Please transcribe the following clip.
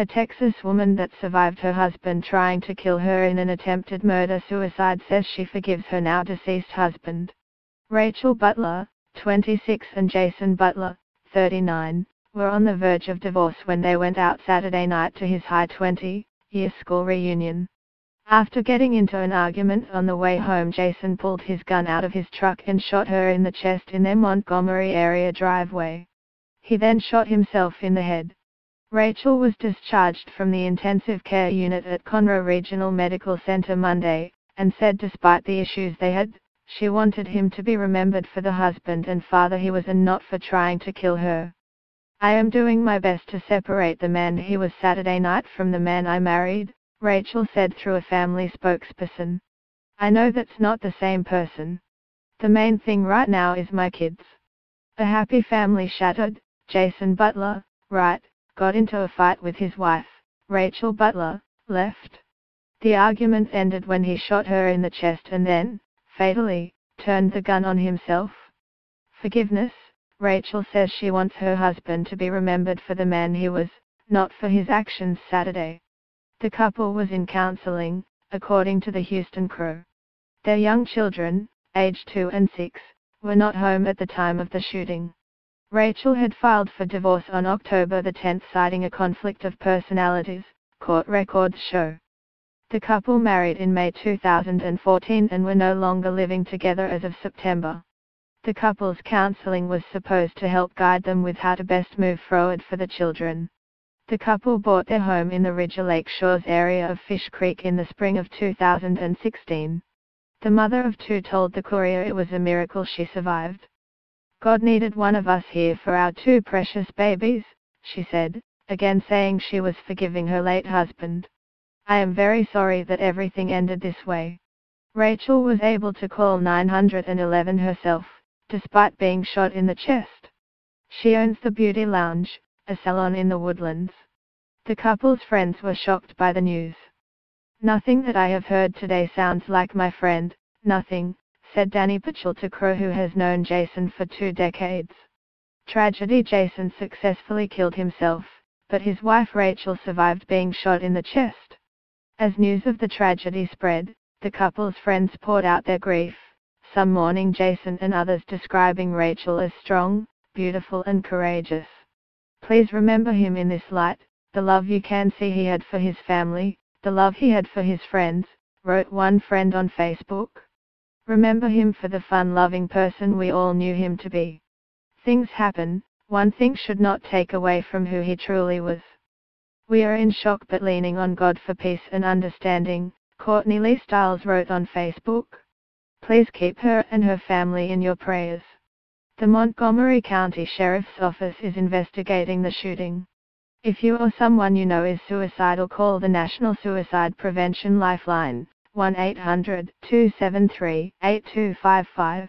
A Texas woman that survived her husband trying to kill her in an attempted murder-suicide says she forgives her now deceased husband. Rachel Butler, 26 and Jason Butler, 39, were on the verge of divorce when they went out Saturday night to his high 20-year school reunion. After getting into an argument on the way home Jason pulled his gun out of his truck and shot her in the chest in their Montgomery area driveway. He then shot himself in the head. Rachel was discharged from the intensive care unit at Conroe Regional Medical Center Monday, and said despite the issues they had, she wanted him to be remembered for the husband and father he was and not for trying to kill her. I am doing my best to separate the man he was Saturday night from the man I married, Rachel said through a family spokesperson. I know that's not the same person. The main thing right now is my kids. A happy family shattered, Jason Butler, right, got into a fight with his wife, Rachel Butler, left. The argument ended when he shot her in the chest and then, fatally, turned the gun on himself. Forgiveness, Rachel says she wants her husband to be remembered for the man he was, not for his actions Saturday. The couple was in counseling, according to the Houston crew. Their young children, aged 2 and 6, were not home at the time of the shooting. Rachel had filed for divorce on October 10 citing a conflict of personalities, court records show. The couple married in May 2014 and were no longer living together as of September. The couple's counseling was supposed to help guide them with how to best move forward for the children. The couple bought their home in the Ridgelake Shores area of Fish Creek in the spring of 2016. The mother of two told the courier it was a miracle she survived. God needed one of us here for our two precious babies, she said, again saying she was forgiving her late husband. I am very sorry that everything ended this way. Rachel was able to call 911 herself, despite being shot in the chest. She owns the Beauty Lounge, a salon in the woodlands. The couple's friends were shocked by the news. Nothing that I have heard today sounds like my friend, nothing, said Danny Patchell to Crow who has known Jason for two decades. Tragedy Jason successfully killed himself, but his wife Rachel survived being shot in the chest. As news of the tragedy spread, the couple's friends poured out their grief, some mourning Jason and others describing Rachel as strong, beautiful and courageous. Please remember him in this light, the love you can see he had for his family, the love he had for his friends, wrote one friend on Facebook. Remember him for the fun-loving person we all knew him to be. Things happen, one thing should not take away from who he truly was. We are in shock but leaning on God for peace and understanding, Courtney Lee Stiles wrote on Facebook. Please keep her and her family in your prayers. The Montgomery County Sheriff's Office is investigating the shooting. If you or someone you know is suicidal call the National Suicide Prevention Lifeline, 1-800-273-8255.